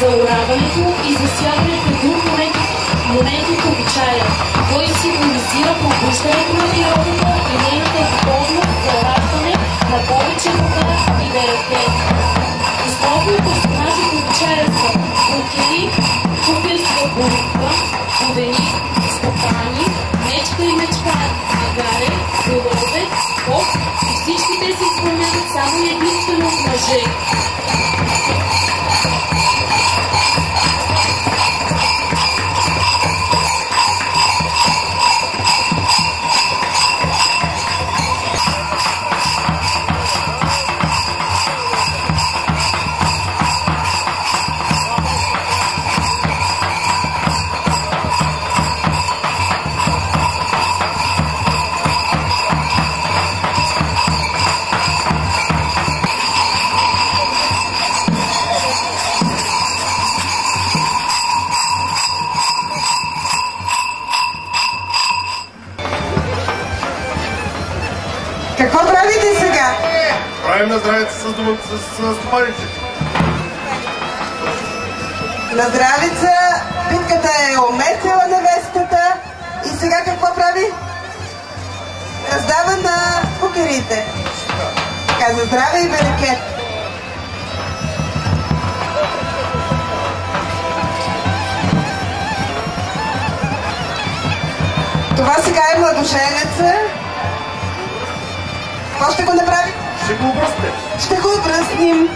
за ораването и засягането друг момент, момент от обичая. Той символизира пробуждането на природата и нейната готовност за на повече вода и берете. Основни персонажи в обичая са бункери, купенска бурка, водени, стопани, мечка и мечкар, агарен, ловец, поп всички те се изпълняват само единствено от мъже. Правим на здравица с, с, с стопаните. На здравица, питката е омесила невестата и сега какво прави? Раздава на кукерите. Така, за здраве и берекет. Това сега е младоженеца. Какво ще го направи? Ще го обръсте. Ще го обръснем.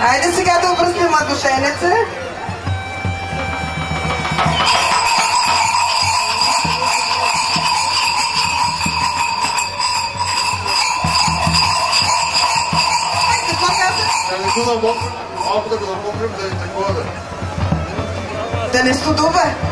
Айде сега да обръснем Какво каза? Да не го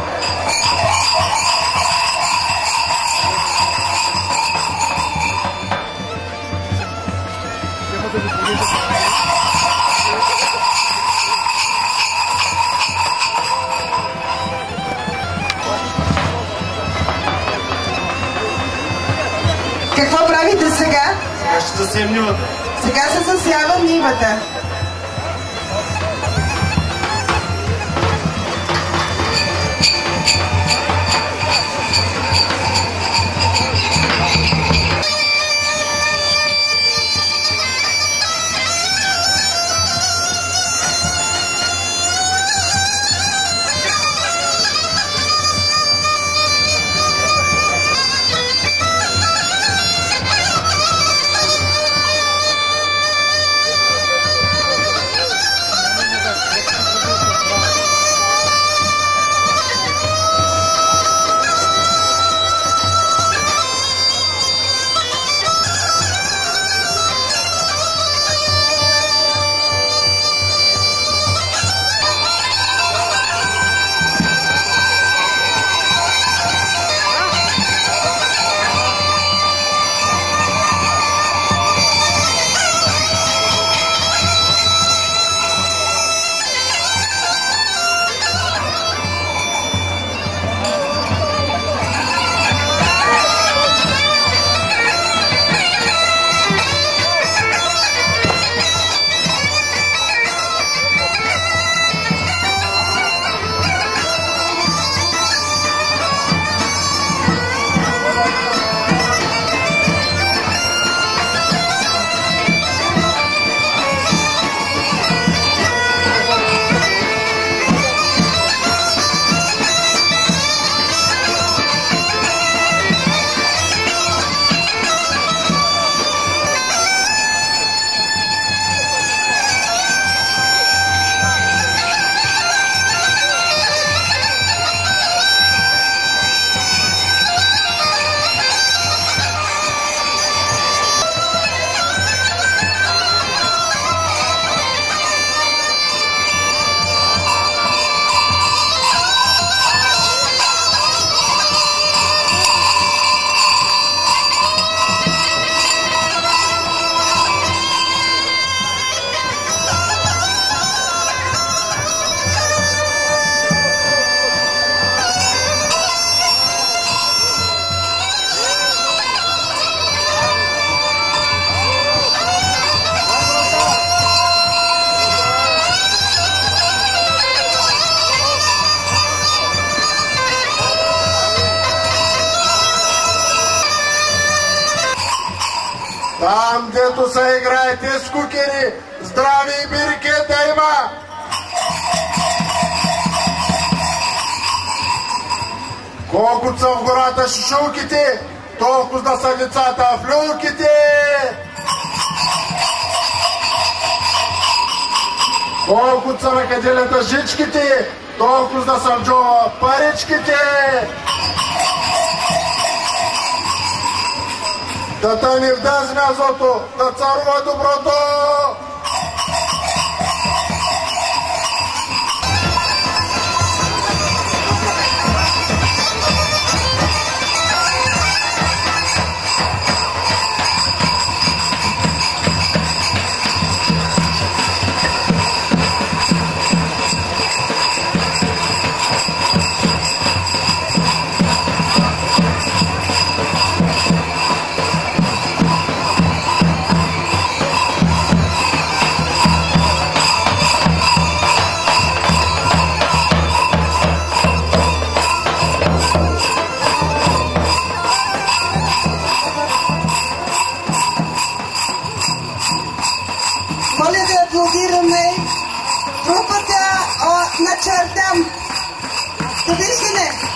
ще нивата. Сега се засява нивата. Там, дето се играете с кукери, здрави и бирики да има! Колкото са в гората шишулките, толкова да са децата в люлките! Колкото са на каделята жичките, толкова да са в джоба паричките! Да тъни в дъз мязото, да царува доброто! Let's have them. The listener.